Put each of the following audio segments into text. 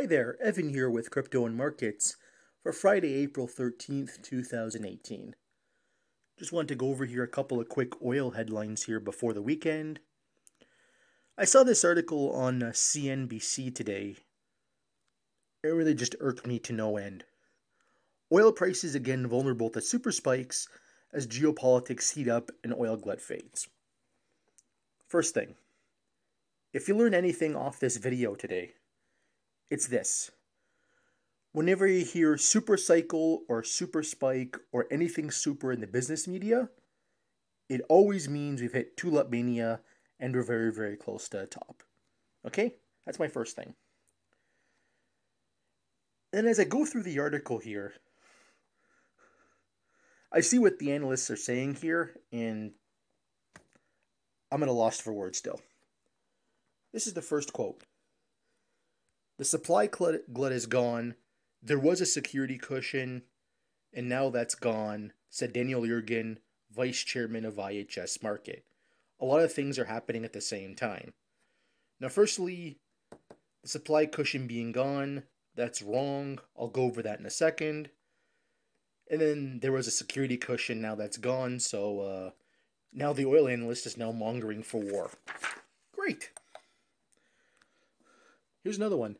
Hi there, Evan here with Crypto and Markets for Friday, April 13th, 2018. Just want to go over here a couple of quick oil headlines here before the weekend. I saw this article on CNBC uh, today. It really just irked me to no end. Oil prices again vulnerable to super spikes as geopolitics heat up and oil glut fades. First thing, if you learn anything off this video today, it's this. Whenever you hear super cycle or super spike or anything super in the business media, it always means we've hit tulip mania and we're very, very close to top. Okay? That's my first thing. And as I go through the article here, I see what the analysts are saying here, and I'm at a loss for words still. This is the first quote. The supply glut is gone. There was a security cushion, and now that's gone, said Daniel Yergin, vice chairman of IHS Markit. A lot of things are happening at the same time. Now, firstly, the supply cushion being gone, that's wrong. I'll go over that in a second. And then there was a security cushion, now that's gone, so uh, now the oil analyst is now mongering for war. Great. Here's another one.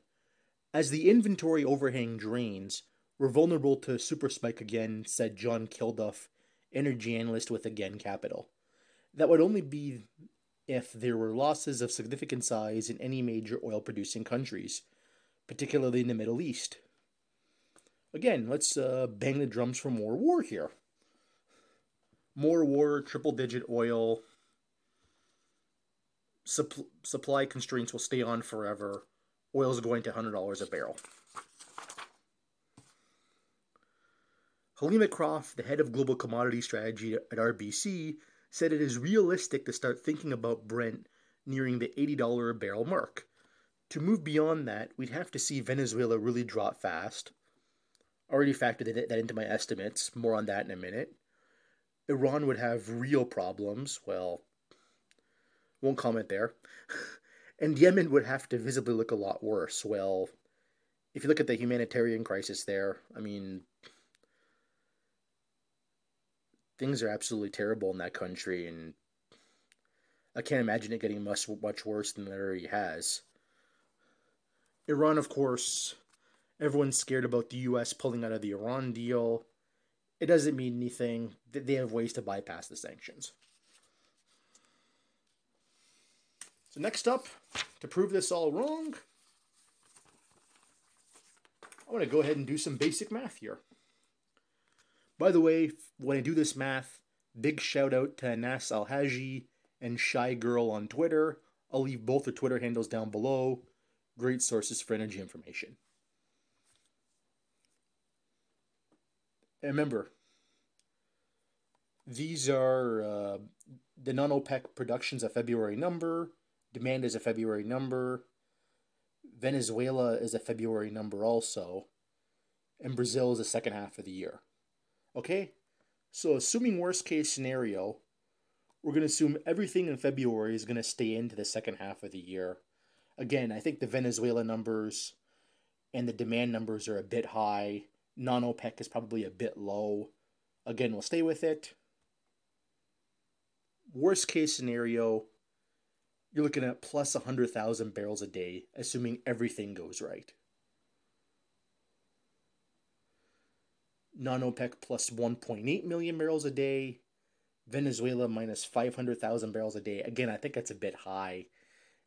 As the inventory overhang drains, we're vulnerable to super spike again, said John Kilduff, energy analyst with Again Capital. That would only be if there were losses of significant size in any major oil producing countries, particularly in the Middle East. Again, let's uh, bang the drums for more war here. More war, triple digit oil, Supp- supply constraints will stay on forever oil is going to $100 a barrel. Helima Croft, the head of global commodity strategy at RBC, said it is realistic to start thinking about Brent nearing the $80 a barrel mark. To move beyond that, we'd have to see Venezuela really drop fast. Already factored that into my estimates, more on that in a minute. Iran would have real problems. Well, won't comment there. And Yemen would have to visibly look a lot worse. Well, if you look at the humanitarian crisis there, I mean, things are absolutely terrible in that country, and I can't imagine it getting much much worse than it already has. Iran, of course, everyone's scared about the U.S. pulling out of the Iran deal. It doesn't mean anything. They have ways to bypass the sanctions. So next up, to prove this all wrong, I'm going to go ahead and do some basic math here. By the way, when I do this math, big shout out to Anas Alhajji and Shy Girl on Twitter. I'll leave both their Twitter handles down below. Great sources for energy information. And remember, these are uh, the non OPEC productions of February number. Demand is a February number. Venezuela is a February number also. And Brazil is the second half of the year. Okay? So, assuming worst case scenario, we're going to assume everything in February is going to stay into the second half of the year. Again, I think the Venezuela numbers and the demand numbers are a bit high. Non OPEC is probably a bit low. Again, we'll stay with it. Worst case scenario, you're looking at plus 100,000 barrels a day, assuming everything goes right. Non OPEC plus 1.8 million barrels a day. Venezuela minus 500,000 barrels a day. Again, I think that's a bit high.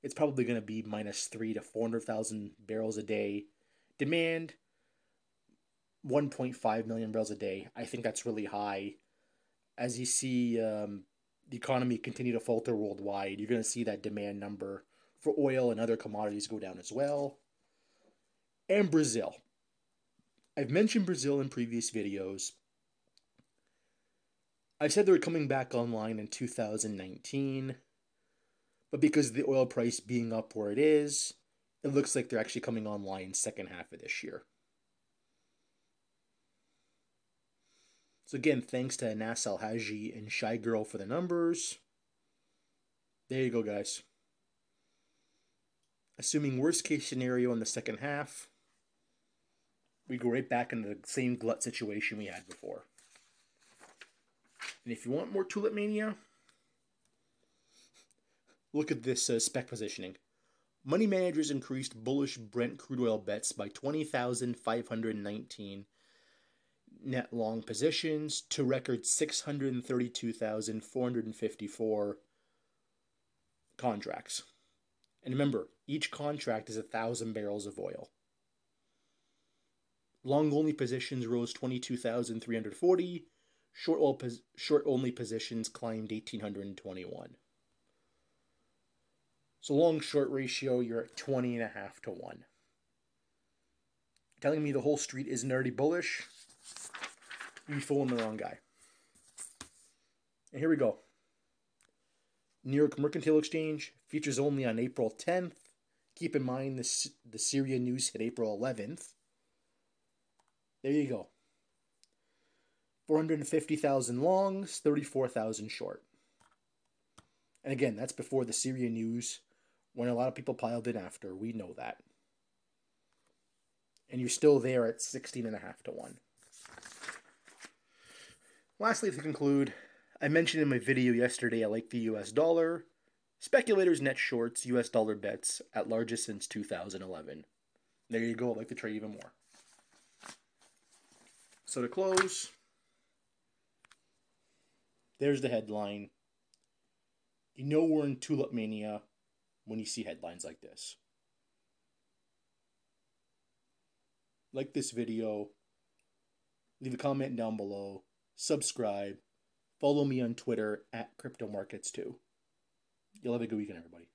It's probably going to be minus 3 to 400,000 barrels a day. Demand 1.5 million barrels a day. I think that's really high. As you see, um, the economy continue to falter worldwide, you're going to see that demand number for oil and other commodities go down as well. And Brazil. I've mentioned Brazil in previous videos. I said they were coming back online in 2019, but because of the oil price being up where it is, it looks like they're actually coming online second half of this year. So again, thanks to Anas Alhajji and Shy Girl for the numbers. There you go, guys. Assuming worst case scenario in the second half, we go right back into the same glut situation we had before. And if you want more Tulip Mania, look at this uh, spec positioning. Money managers increased bullish Brent crude oil bets by 20,519 net long positions to record 632,454 contracts. And remember, each contract is a thousand barrels of oil. Long only positions rose 22,340. Short, oil pos- short only positions climbed 1,821. So long short ratio, you're at 20 and a half to 1. Telling me the whole street isn't already bullish? You're fooling the wrong guy. And here we go. New York Mercantile Exchange features only on April 10th. Keep in mind this the Syria news hit April 11th. There you go. 450,000 longs, 34,000 short. And again, that's before the Syria news when a lot of people piled in after. We know that. And you're still there at 16 and a half to 1. Lastly, to conclude, I mentioned in my video yesterday I like the US dollar. Speculators net shorts US dollar bets at largest since 2011. There you go, I like to trade even more. So to close, there's the headline. You know we're in tulip mania when you see headlines like this. Like this video, leave a comment down below, subscribe, follow me on Twitter at Crypto Markets too. You'll have a good weekend, everybody.